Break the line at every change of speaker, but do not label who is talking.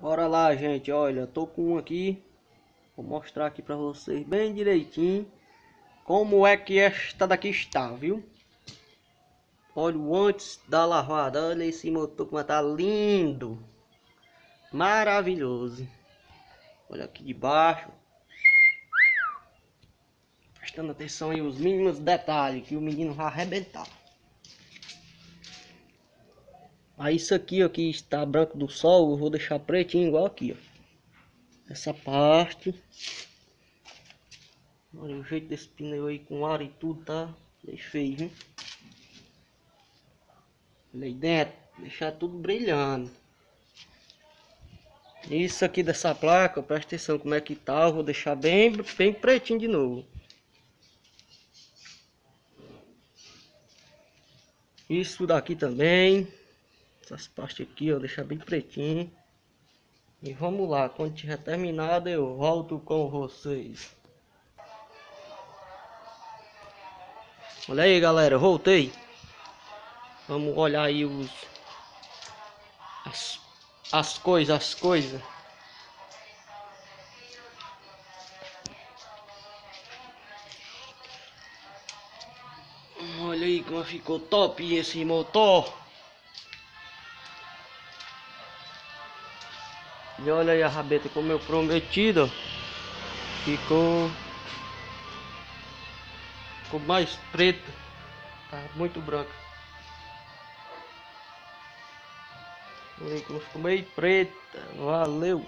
Bora lá, gente. Olha, tô com um aqui. Vou mostrar aqui pra vocês bem direitinho como é que esta daqui está, viu? Olha o antes da lavada. Olha esse motor como tá lindo. Maravilhoso. Olha aqui de baixo. Prestando atenção aí os mínimos detalhes que o menino vai arrebentar. Aí isso aqui, ó, que está branco do sol, eu vou deixar pretinho igual aqui, ó. Essa parte. Olha o jeito desse pneu aí com ar e tudo, tá? Bem feio, viu? Olha aí dentro, deixar tudo brilhando. Isso aqui dessa placa, presta atenção como é que tá, eu vou deixar bem, bem pretinho de novo. Isso daqui também. Essas partes aqui, ó, deixar bem pretinho. E vamos lá, quando tiver terminado eu volto com vocês. Olha aí galera, voltei. Vamos olhar aí os as, as coisas, as coisas. Olha aí como ficou top esse motor. E olha aí a rabeta como eu prometido. Ficou. Ficou mais preta. Tá muito branca. Olha como ficou meio preta. Valeu.